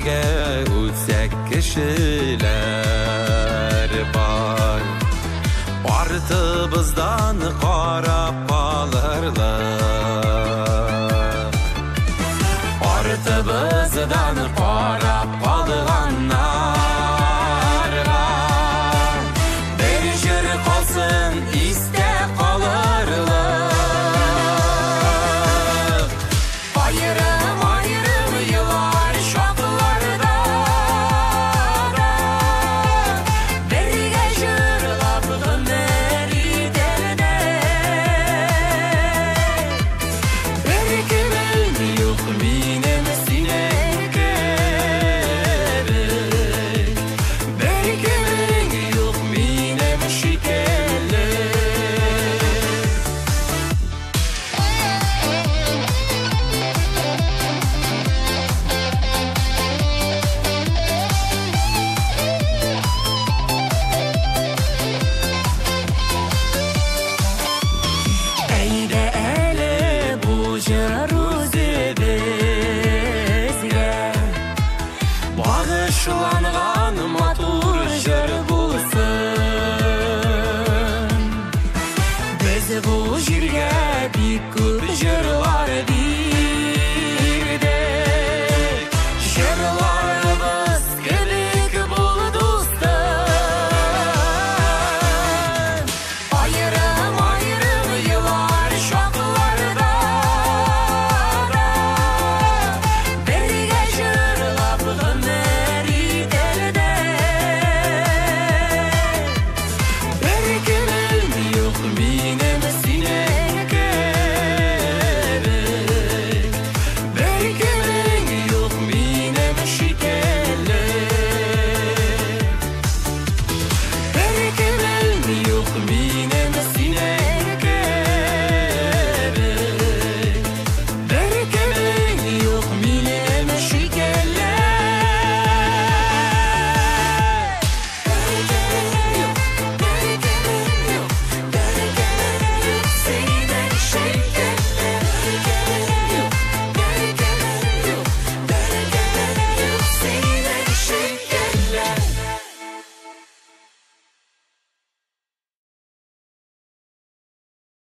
кегусек кешеләр бар варты бездан ни карап алар да варты бездан in the sea.